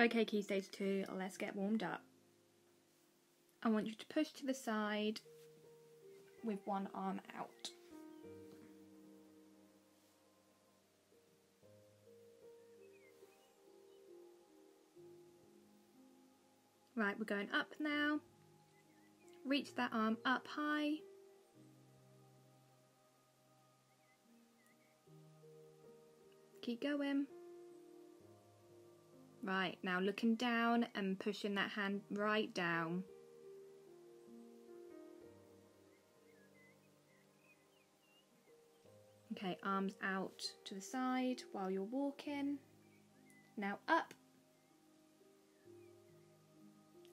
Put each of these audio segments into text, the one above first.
Okay, key stage two, let's get warmed up. I want you to push to the side with one arm out. Right, we're going up now. Reach that arm up high. Keep going. Right, now looking down and pushing that hand right down. Okay, arms out to the side while you're walking. Now up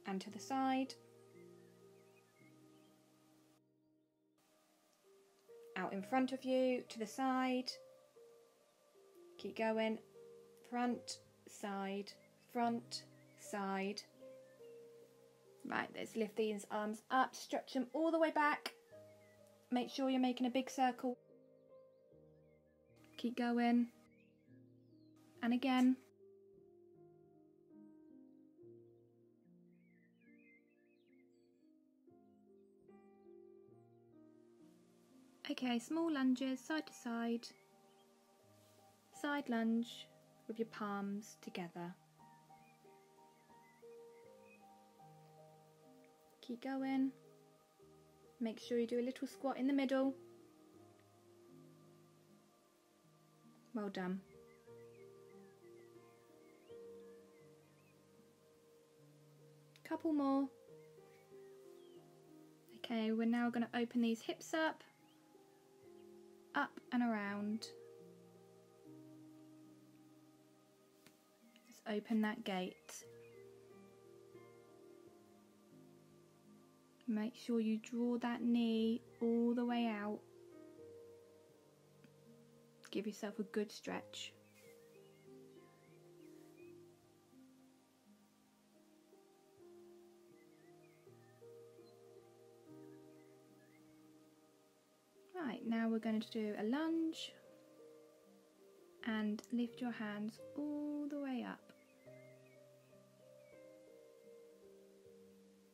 and to the side. Out in front of you, to the side. Keep going. Front, side, front, side. Right, let's lift these arms up, stretch them all the way back. Make sure you're making a big circle. Keep going. And again. Okay, small lunges side to side. Side lunge with your palms together. Keep going. Make sure you do a little squat in the middle. Well done. Couple more. Okay, we're now going to open these hips up up and around. Just open that gate. Make sure you draw that knee all the way out. Give yourself a good stretch. Right, now we're going to do a lunge and lift your hands all the way up.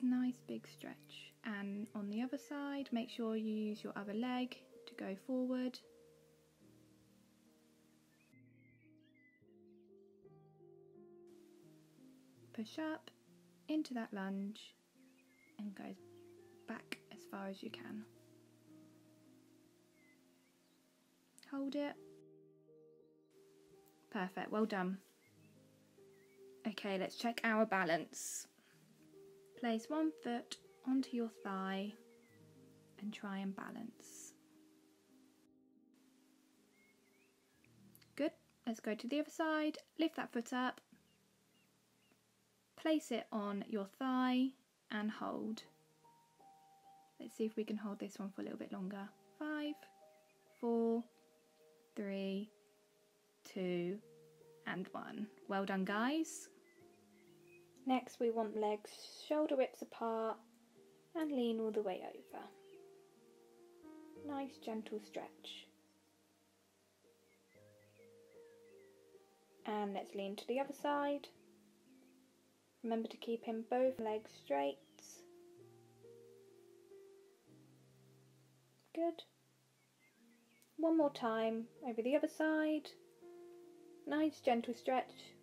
Nice big stretch. And on the other side, make sure you use your other leg to go forward. Push up into that lunge and go back as far as you can. Hold it. Perfect, well done. Okay, let's check our balance. Place one foot onto your thigh and try and balance. Good, let's go to the other side. Lift that foot up. Place it on your thigh and hold. Let's see if we can hold this one for a little bit longer. Five, four, three, two, and one. Well done, guys. Next, we want legs shoulder width apart and lean all the way over. Nice gentle stretch. And let's lean to the other side. Remember to keep in both legs straight. Good. One more time over the other side. Nice gentle stretch.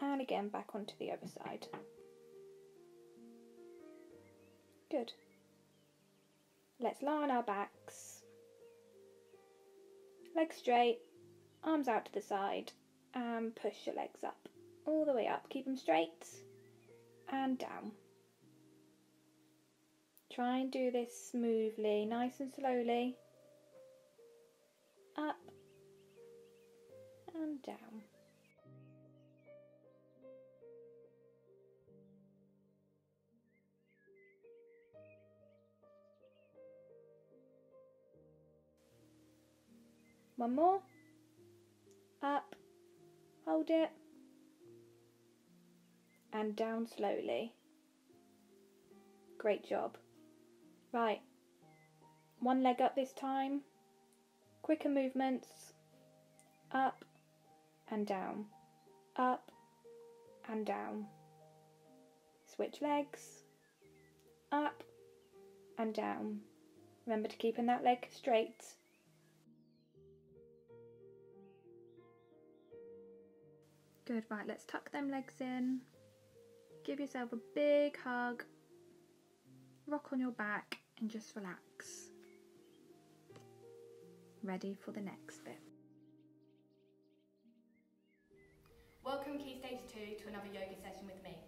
And again back onto the other side. Good. Let's lie on our backs. Legs straight, arms out to the side, and push your legs up. All the way up. Keep them straight and down. Try and do this smoothly, nice and slowly. Uh, up and down. One more. Up. Hold it. And down slowly. Great job. Right, one leg up this time. Quicker movements. Up and down. Up and down. Switch legs. Up and down. Remember to keep in that leg straight. Good, right, let's tuck them legs in. Give yourself a big hug. Rock on your back and just relax. Ready for the next bit. Welcome Key Stage 2 to another yoga session with me.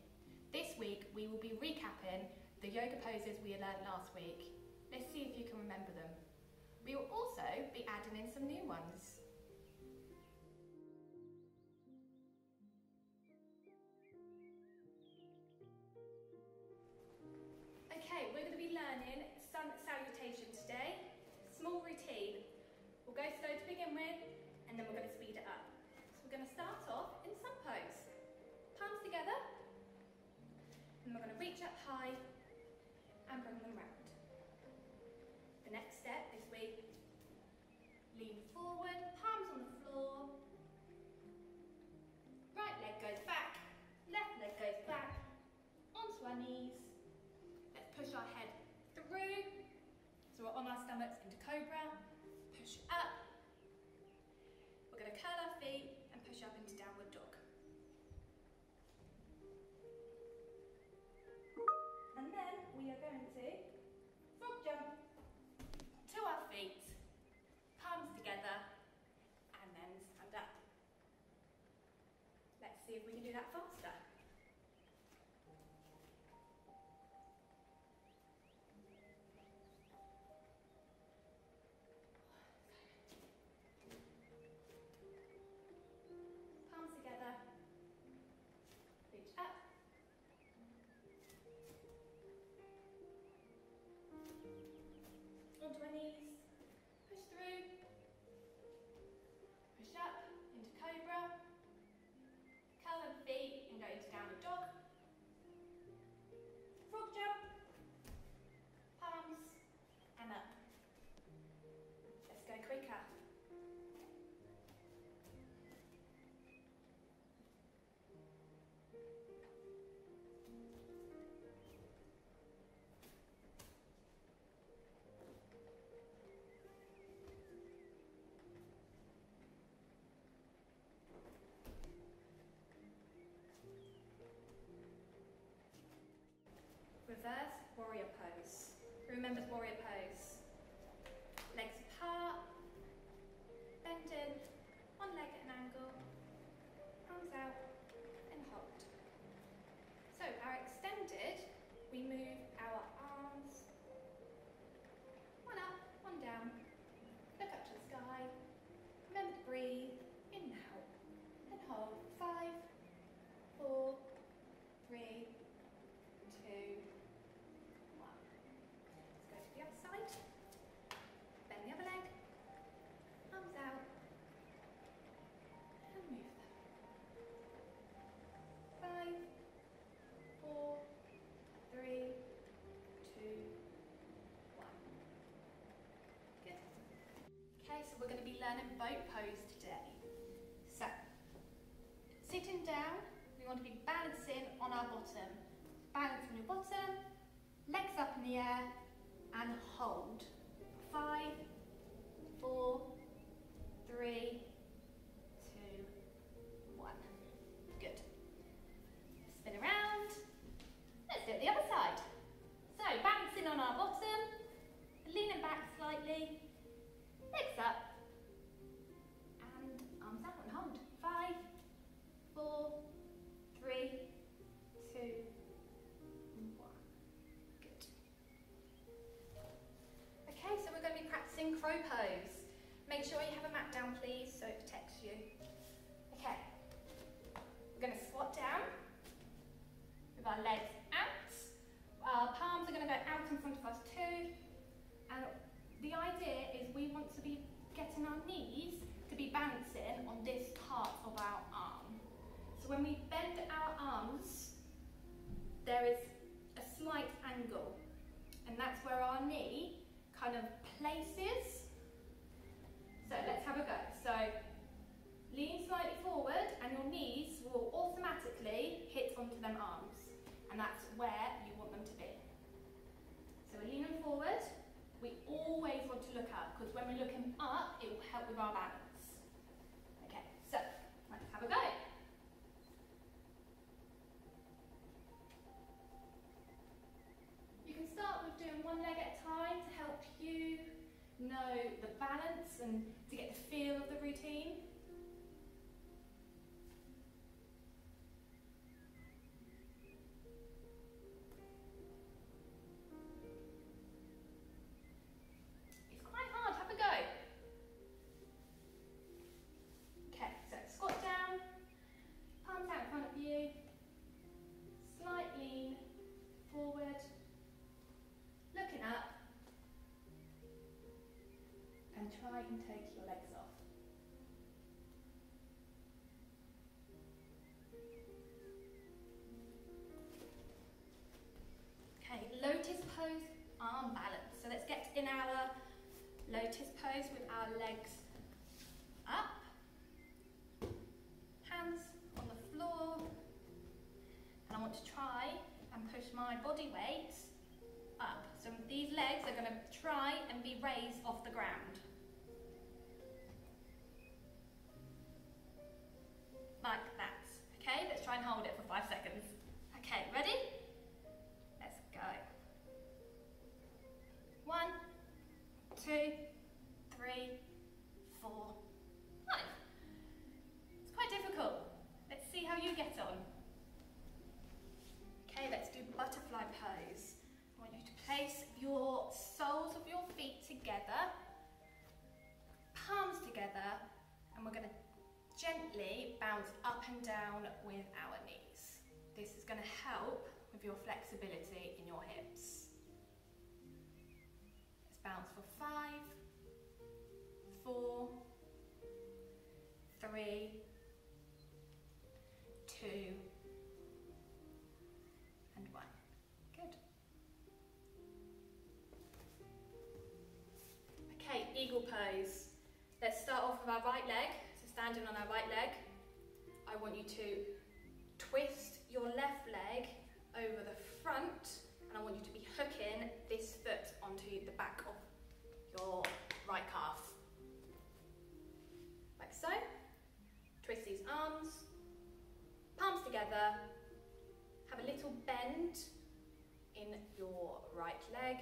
This week we will be recapping the yoga poses we learned last week. Let's see if you can remember them. We will also be adding in some new ones. Okay, we're going to be learning sun salutation today. Small routine. We'll go slow to begin with and then we're going to speed it up. So we're going to start off in sun pose. Palms together. And we're going to reach up high and bring them round. The next step is we lean forward, palms on the floor. Right leg goes back, left leg goes back, onto our knees. Let's push our head through. So we're on our stomachs into cobra. 70. Frog jump. To our feet, palms together, and then stand up. Let's see if we can do that fast. Reverse warrior pose. Who remembers warrior learning boat pose today. So, sitting down, we want to be balancing on our bottom. Balance on your bottom, legs up in the air, and hold. So when we bend our arms, there is a slight angle and that's where our knee kind of places. So let's have a go. So lean slightly forward and your knees will automatically hit onto them arms. And that's where you want them to be. So we're leaning forward. We always want to look up because when we're looking up, it will help with our balance. Okay, so let's have a go. You can start with doing one leg at a time to help you know the balance and to get the feel of the routine. Try and take your legs off. Okay, lotus pose, arm balance. So let's get in our lotus pose with our legs up, hands on the floor, and I want to try and push my body weight up. So these legs are going to try and be raised off the ground. Gently bounce up and down with our knees. This is going to help with your flexibility in your hips. Let's bounce for five, four, three, two, and one. Good. Okay, eagle pose. Let's start off with our right leg. Standing on our right leg, I want you to twist your left leg over the front and I want you to be hooking this foot onto the back of your right calf. Like so. Twist these arms, palms together, have a little bend in your right leg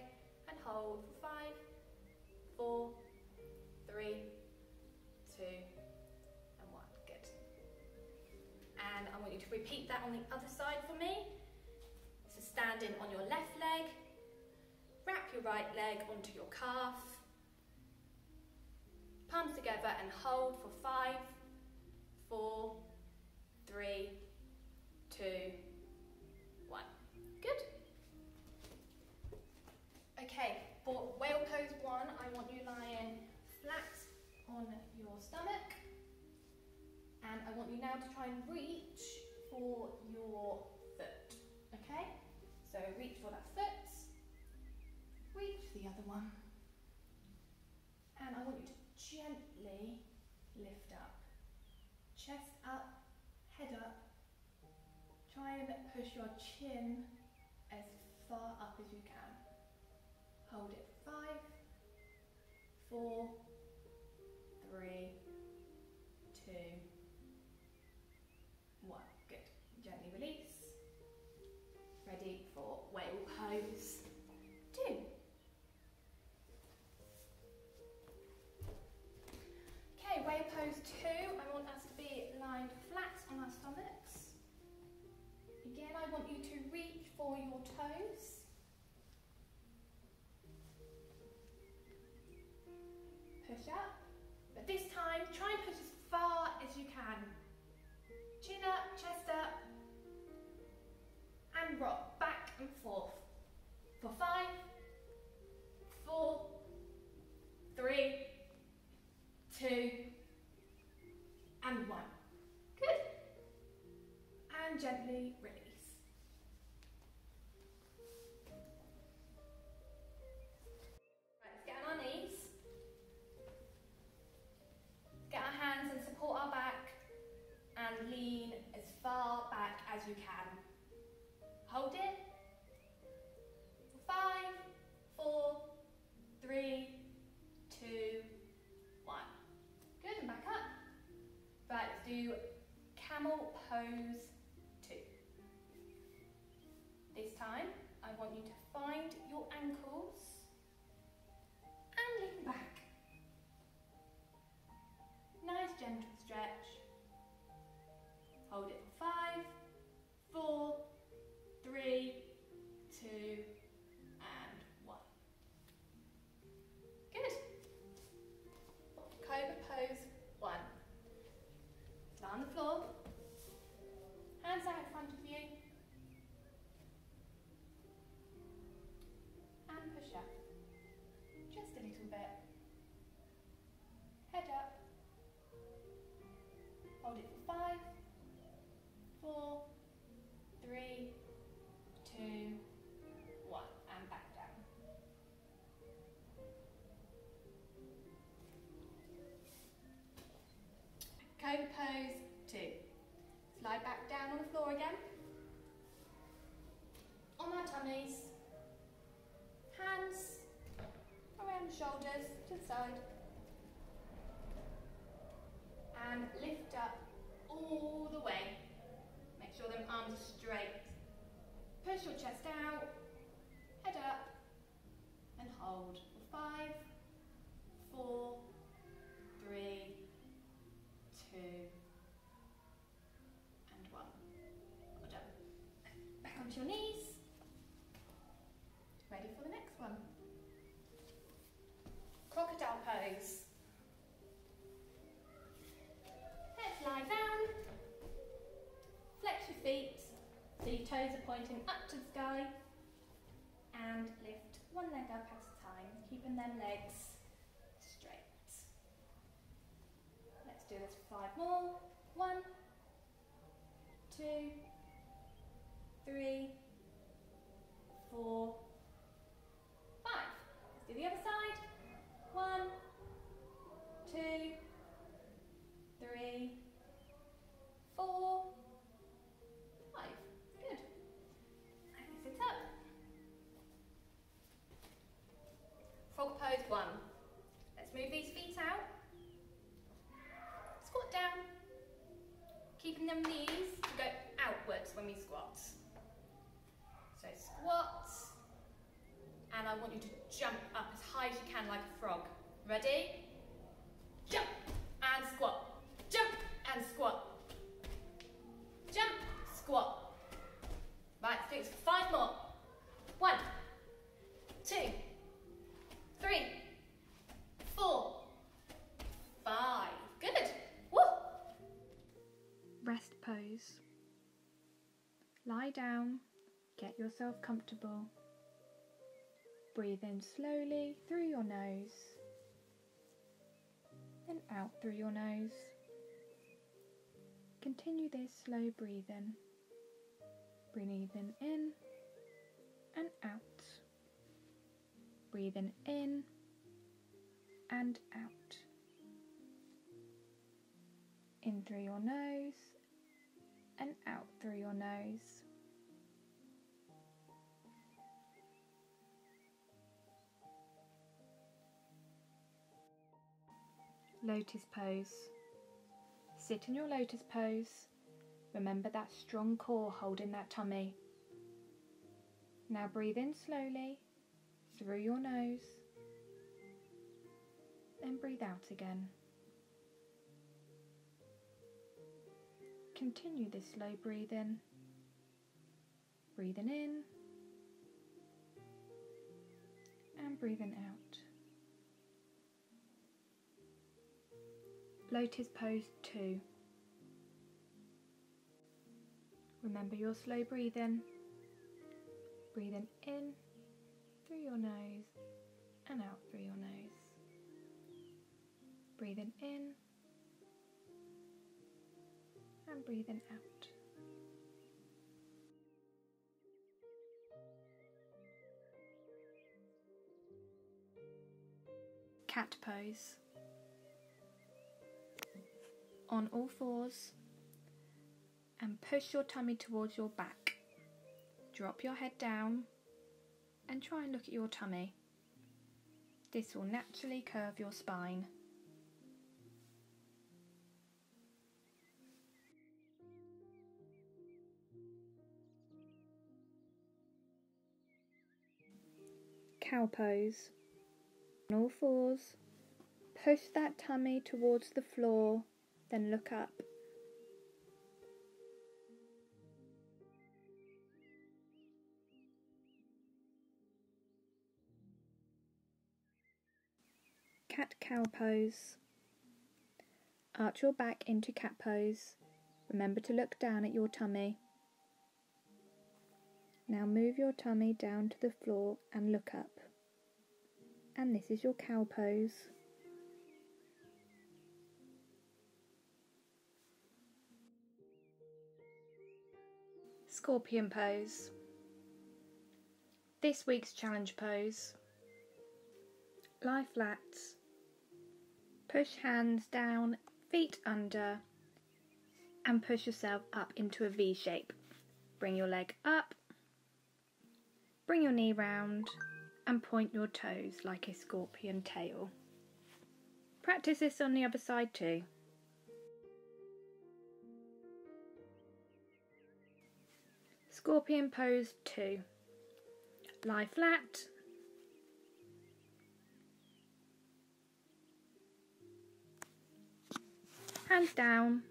and hold for five, four, three, And I want you to repeat that on the other side for me. So standing on your left leg, wrap your right leg onto your calf, palms together and hold for five, four, three, two, one. Good. Okay, for whale pose one, I want you lying flat on your stomach. And I want you now to try and reach for your foot. Okay? So reach for that foot. Reach the other one. And I want you to gently lift up. Chest up, head up. Try and push your chin as far up as you can. Hold it. Five, four, three, back. For five, pose two. This time, I want you to find floor again. On our tummies. Hands around the shoulders to the side. And lift up all the way. Make sure them arms are straight. Push your chest out. Head up. And hold five, four, three, two, toes are pointing up to the sky. And lift one leg up at a time, keeping them legs straight. Let's do this for five more. One, two, three, four, I want you to jump up as high as you can like a frog. Ready? Jump and squat. Jump and squat. Jump, squat. Right, for five more. One, two, three, four, five. Good. Woo! Rest pose. Lie down, get yourself comfortable. Breathe in slowly through your nose, then out through your nose. Continue this slow breathing. Breathing in and out. Breathing in and out. In through your nose and out through your nose. Lotus pose. Sit in your lotus pose. Remember that strong core holding that tummy. Now breathe in slowly through your nose. Then breathe out again. Continue this slow breathing. Breathing in and breathing out. Lotus pose 2. Remember your slow breathing. Breathing in through your nose and out through your nose. Breathing in and breathing out. Cat pose. On all fours and push your tummy towards your back. Drop your head down and try and look at your tummy. This will naturally curve your spine. Cow pose. On all fours, push that tummy towards the floor, then look up. Cat cow pose. Arch your back into cat pose. Remember to look down at your tummy. Now move your tummy down to the floor and look up. And this is your cow pose. Scorpion pose. This week's challenge pose. Lie flat. Push hands down, feet under, and push yourself up into a V shape. Bring your leg up, bring your knee round, and point your toes like a scorpion tail. Practice this on the other side too. Scorpion pose 2. Lie flat. Hands down,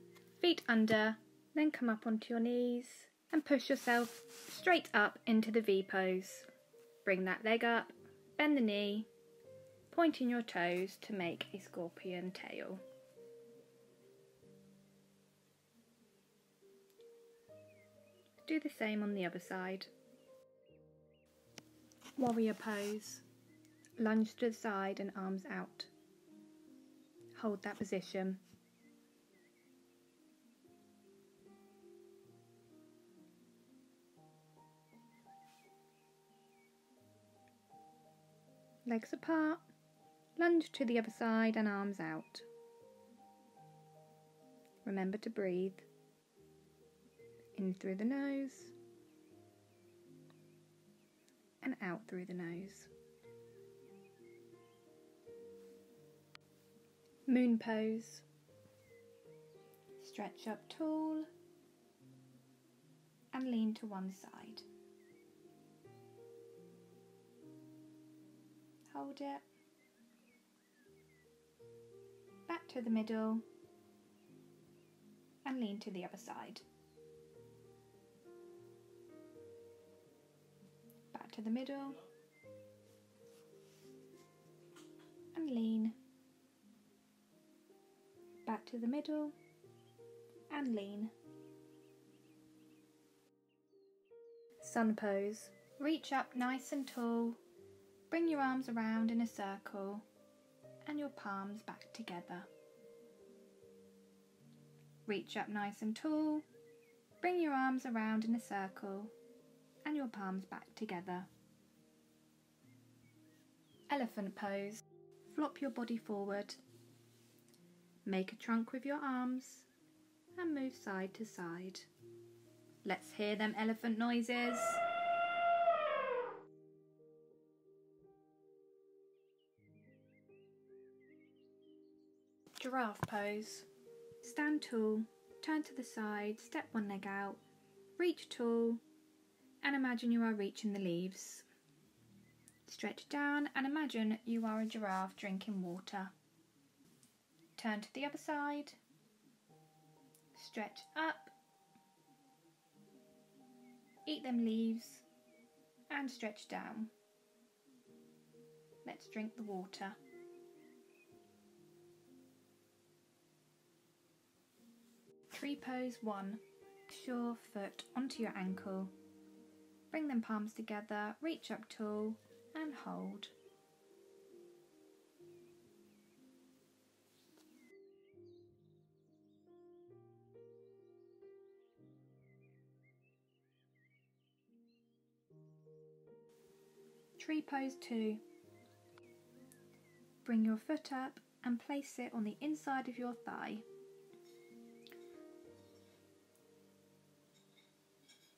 feet under, then come up onto your knees and push yourself straight up into the V pose. Bring that leg up, bend the knee, pointing your toes to make a scorpion tail. Do the same on the other side. Warrior pose. Lunge to the side and arms out. Hold that position. Legs apart. Lunge to the other side and arms out. Remember to breathe. In through the nose and out through the nose. Moon pose. Stretch up tall and lean to one side. Hold it. Back to the middle and lean to the other side. To the middle and lean. Back to the middle and lean. Sun pose. Reach up nice and tall. Bring your arms around in a circle and your palms back together. Reach up nice and tall. Bring your arms around in a circle and your palms back together. Elephant pose. Flop your body forward. Make a trunk with your arms and move side to side. Let's hear them elephant noises. Giraffe pose. Stand tall, turn to the side, step one leg out, reach tall, and imagine you are reaching the leaves. Stretch down and imagine you are a giraffe drinking water. Turn to the other side. Stretch up. Eat them leaves and stretch down. Let's drink the water. Tree pose 1. Sure foot onto your ankle. Bring them palms together, reach up tall and hold. Tree pose 2. Bring your foot up and place it on the inside of your thigh.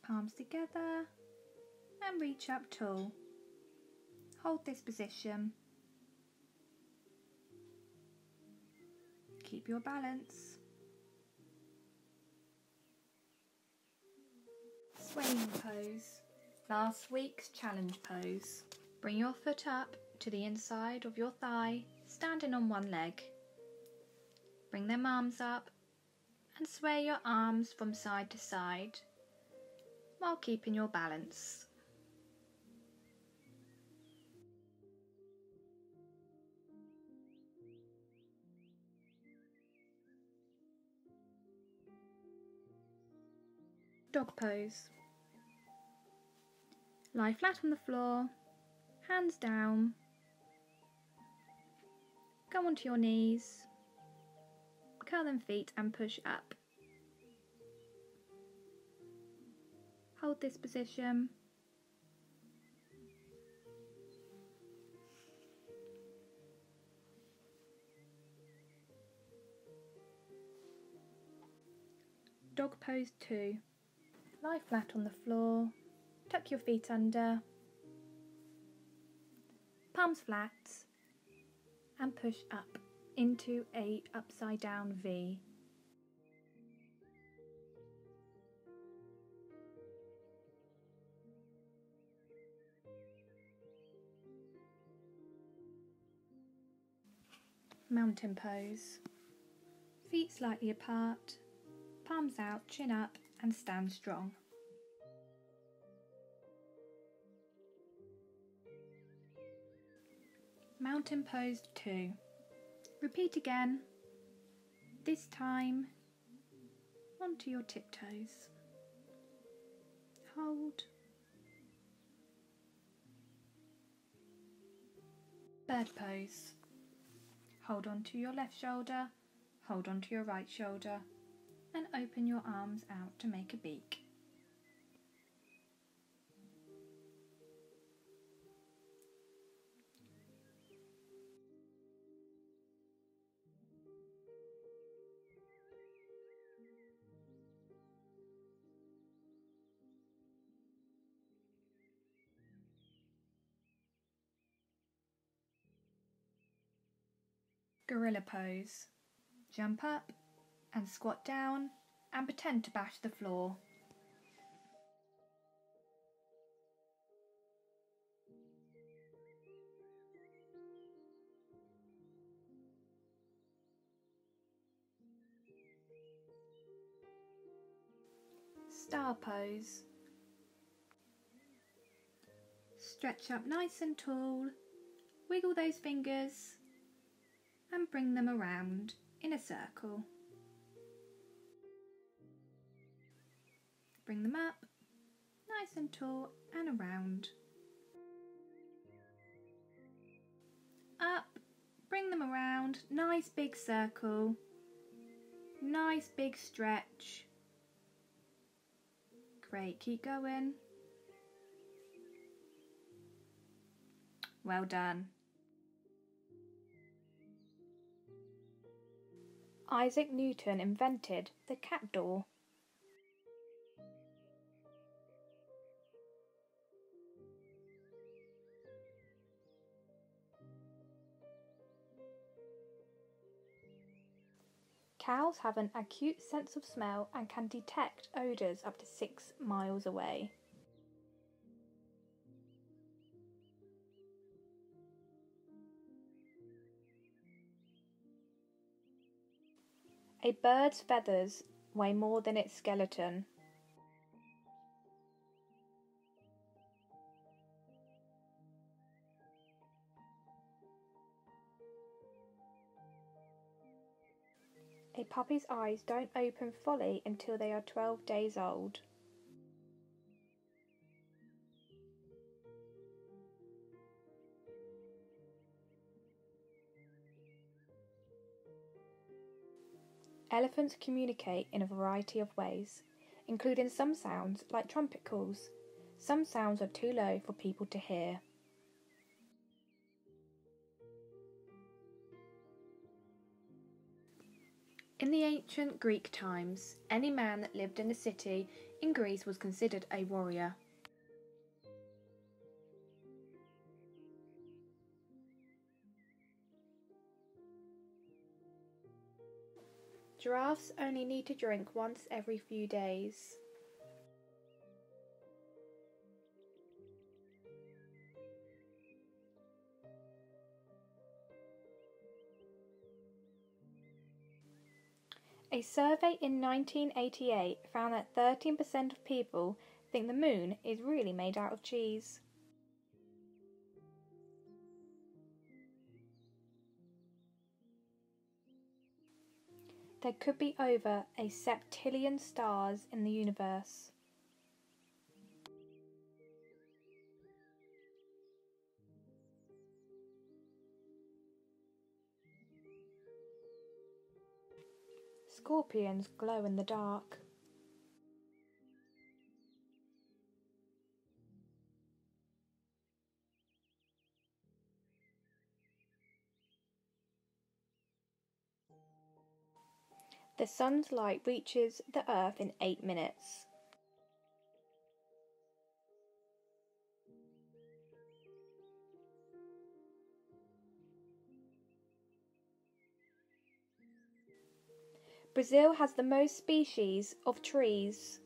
palms together and reach up tall. Hold this position. Keep your balance. Swaying pose. Last week's challenge pose. Bring your foot up to the inside of your thigh, standing on one leg. Bring them arms up and sway your arms from side to side while keeping your balance. Dog pose. Lie flat on the floor, hands down. Go onto your knees, curl them feet and push up. Hold this position. Dog pose 2. Lie flat on the floor, tuck your feet under, palms flat, and push up into a upside down V. Mountain pose. Feet slightly apart, palms out, chin up, and stand strong. Mountain pose 2. Repeat again, this time onto your tiptoes. Hold. Bird pose. Hold onto your left shoulder, hold onto your right shoulder, and open your arms out to make a beak. Gorilla pose. Jump up and squat down and pretend to bash the floor. Star pose. Stretch up nice and tall, wiggle those fingers and bring them around in a circle. Bring them up, nice and tall and around. Up, bring them around, nice big circle, nice big stretch. Great, keep going. Well done. Isaac Newton invented the cat door. Cows have an acute sense of smell and can detect odours up to six miles away. A bird's feathers weigh more than its skeleton. A puppy's eyes don't open fully until they are 12 days old. Elephants communicate in a variety of ways, including some sounds like trumpet calls. Some sounds are too low for people to hear. In the ancient Greek times, any man that lived in a city in Greece was considered a warrior. Giraffes only need to drink once every few days. A survey in 1988 found that 13% of people think the moon is really made out of cheese. There could be over a septillion stars in the universe. Scorpions glow in the dark. The sun's light reaches the earth in eight minutes. Brazil has the most species of trees.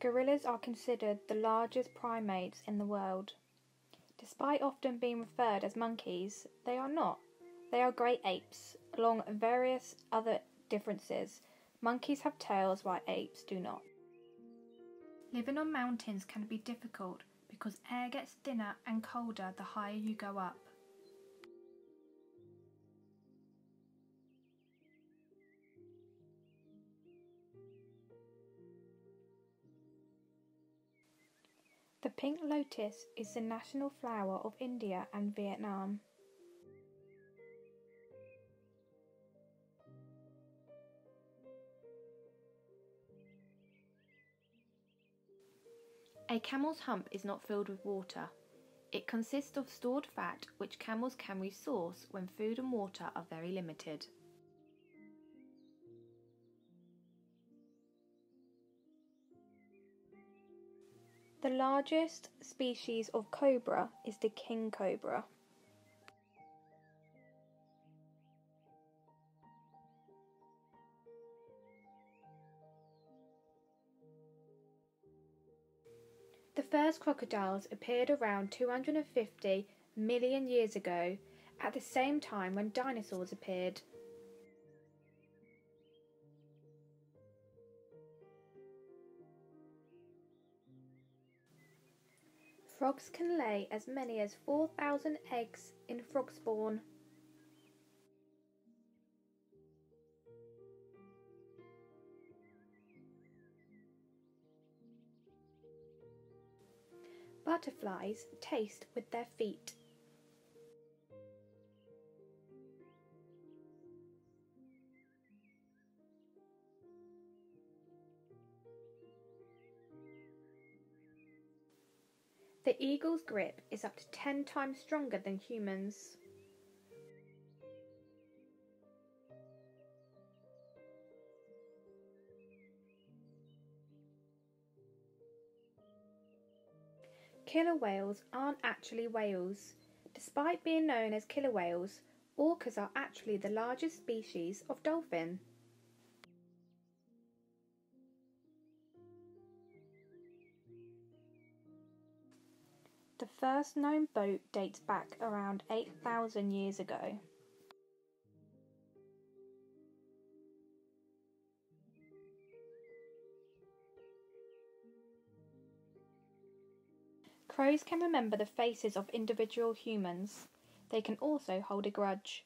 Gorillas are considered the largest primates in the world. Despite often being referred as monkeys, they are not. They are great apes, along various other differences. Monkeys have tails while apes do not. Living on mountains can be difficult because air gets thinner and colder the higher you go up. The pink lotus is the national flower of India and Vietnam. A camel's hump is not filled with water. It consists of stored fat which camels can resource when food and water are very limited. The largest species of cobra is the king cobra. First crocodiles appeared around 250 million years ago, at the same time when dinosaurs appeared. Frogs can lay as many as 4,000 eggs in frog spawn. Butterflies taste with their feet. The eagle's grip is up to 10 times stronger than humans. Killer whales aren't actually whales. Despite being known as killer whales, orcas are actually the largest species of dolphin. The first known boat dates back around 8,000 years ago. Crows can remember the faces of individual humans. They can also hold a grudge.